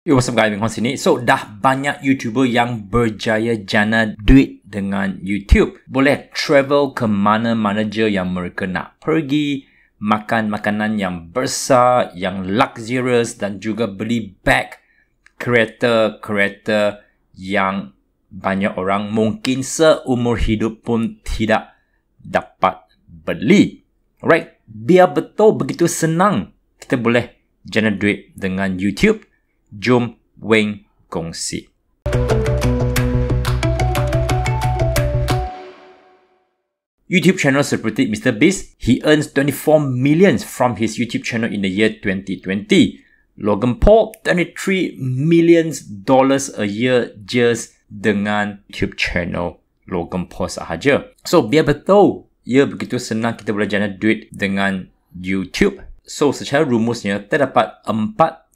Yo, what's up guys, Bing sini. So, dah banyak YouTuber yang berjaya jana duit dengan YouTube. Boleh travel ke mana-mana je yang mereka nak pergi, makan makanan yang besar, yang luxurious dan juga beli bag kereta-kereta yang banyak orang mungkin seumur hidup pun tidak dapat beli. Alright, biar betul begitu senang kita boleh jana duit dengan YouTube jom Wing kongsi. YouTube channel seperti Mr. Beast, he earns 24 millions from his YouTube channel in the year 2020. Logan Paul, 23 millions dollars a year just dengan YouTube channel Logan Paul sahaja. So, biar betul, ya begitu senang kita boleh jana duit dengan YouTube. So, secara rumusnya, terdapat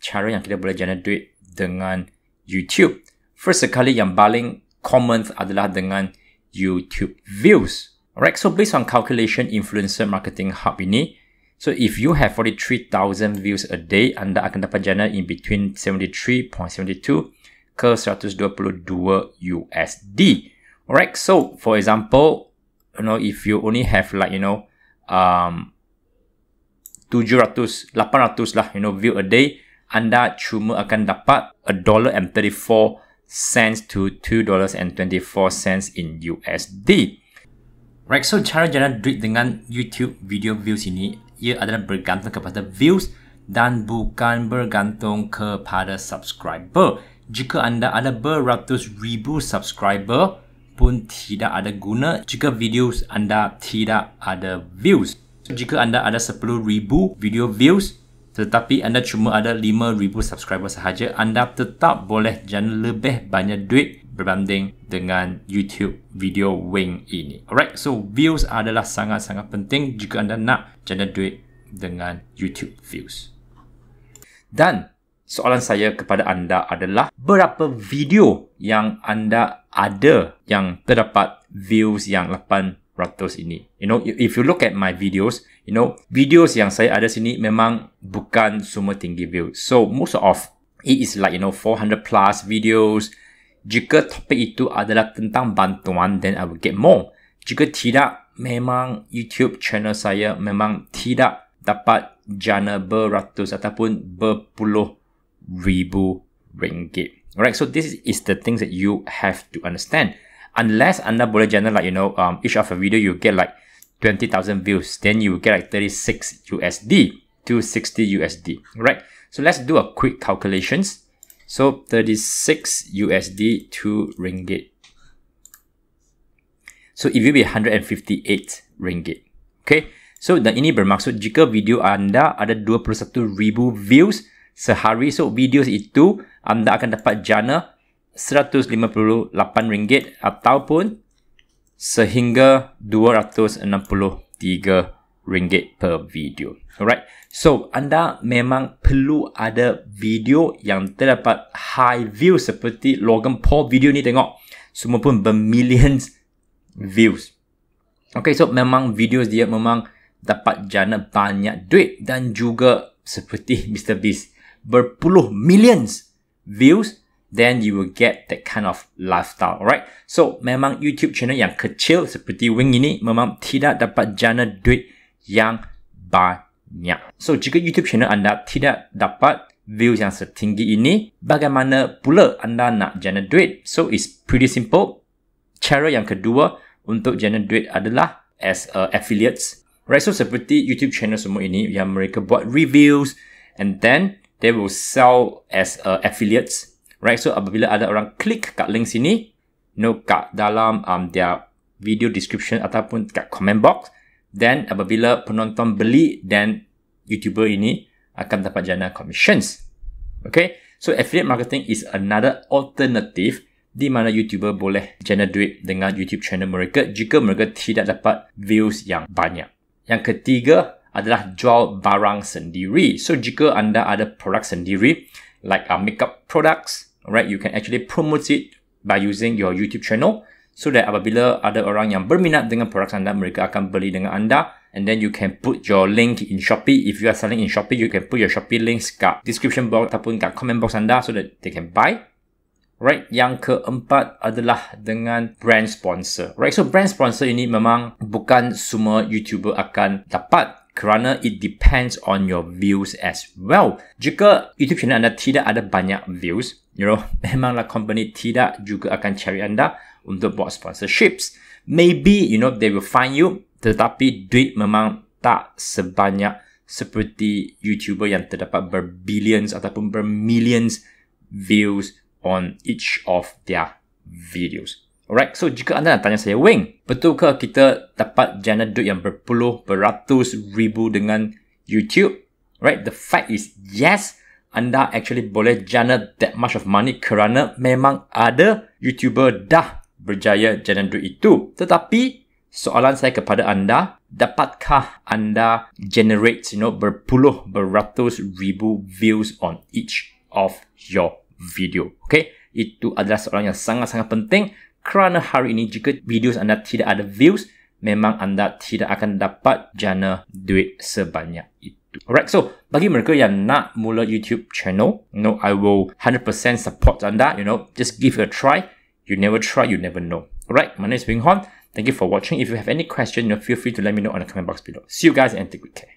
cara yang kita boleh jana duit dengan YouTube. First sekali yang paling common adalah dengan YouTube views. Alright, so based on calculation influencer marketing hub ini, so if you have 43,000 views a day, anda akan dapat jana in between 73.72 ke 122 USD. Alright, so for example, you know, if you only have like, you know, um, 700, 800 lah, you know, view a day, anda cuma akan dapat a dollar and 34 cents to 2 dollars and 24 cents in USD. Right, so cara jalan duit dengan YouTube video views ini ia adalah bergantung kepada views dan bukan bergantung kepada subscriber. Jika anda ada beratus ribu subscriber pun tidak ada guna jika videos anda tidak ada views. Jika anda ada 10,000 video views, tetapi anda cuma ada 5,000 subscriber sahaja, anda tetap boleh jana lebih banyak duit berbanding dengan YouTube video wing ini. Alright, so views adalah sangat-sangat penting jika anda nak jana duit dengan YouTube views. Dan soalan saya kepada anda adalah berapa video yang anda ada yang terdapat views yang 8 ratus ini. You know, if you look at my videos, you know, videos yang saya ada sini memang bukan semua tinggi view. So, most of it is like, you know, 400 plus videos. Jika topik itu adalah tentang bantuan, then I will get more. Jika tidak, memang YouTube channel saya memang tidak dapat jana beratus ataupun berpuluh ribu ringgit. Alright, so this is the things that you have to understand unless anda boleh generate like you know um, each of a video you get like 20,000 views then you get like 36 USD to 60 USD right so let's do a quick calculations. So 36 USD to ringgit. So it will be 158 ringgit okay? So dan ini bermaksud jika video anda ada 21,000 views sehari so videos itu anda akan dapat jana RM158 ataupun sehingga RM263 per video. Alright. So, anda memang perlu ada video yang terdapat high view seperti Logan Paul video ni tengok. Semua pun bermillions views. Okay, so memang videos dia memang dapat jana banyak duit dan juga seperti Mr. Beast berpuluh millions views then you will get that kind of lifestyle, alright? So, memang YouTube channel yang kecil seperti Wing ini memang tidak dapat jana duit yang banyak. So, jika YouTube channel anda tidak dapat views yang setinggi ini, bagaimana pula anda nak jana duit? So, it's pretty simple. Cara yang kedua untuk jana duit adalah as a affiliates. Right, so seperti YouTube channel semua ini yang mereka buat reviews and then they will sell as a affiliates Right, so apabila ada orang klik kat link sini, no kat dalam um, their video description ataupun kat comment box, then apabila penonton beli, then YouTuber ini akan dapat jana commissions. Okay, so affiliate marketing is another alternative di mana YouTuber boleh jana duit dengan YouTube channel mereka jika mereka tidak dapat views yang banyak. Yang ketiga adalah jual barang sendiri. So jika anda ada produk sendiri, like uh, makeup products, right? You can actually promote it by using your YouTube channel so that apabila ada orang yang berminat dengan produk anda, mereka akan beli dengan anda and then you can put your link in Shopee. If you are selling in Shopee, you can put your Shopee links kat description box ataupun kat comment box anda so that they can buy. Right, yang keempat adalah dengan brand sponsor. Right, so brand sponsor ini memang bukan semua YouTuber akan dapat kerana it depends on your views as well. Jika YouTube channel anda tidak ada banyak views, you know, memanglah company tidak juga akan cari anda untuk buat sponsorships. Maybe, you know, they will find you, tetapi duit memang tak sebanyak seperti YouTuber yang terdapat berbillions ataupun bermillions views on each of their videos. Alright, so jika anda nak tanya saya, Wing, betulkah kita dapat jana duit yang berpuluh, beratus ribu dengan YouTube? Right, the fact is yes, anda actually boleh jana that much of money kerana memang ada YouTuber dah berjaya jana duit itu. Tetapi, soalan saya kepada anda, dapatkah anda generate, you know, berpuluh, beratus ribu views on each of your video? Okay, itu adalah soalan yang sangat-sangat penting kerana hari ini jika video anda tidak ada views, memang anda tidak akan dapat jana duit sebanyak itu. Alright, so bagi mereka yang nak mula YouTube channel, you know, I will 100% support anda, you know, just give it a try. You never try, you never know. Alright, my name is Wing Hon. Thank you for watching. If you have any question, you know, feel free to let me know on the comment box below. See you guys and take good care.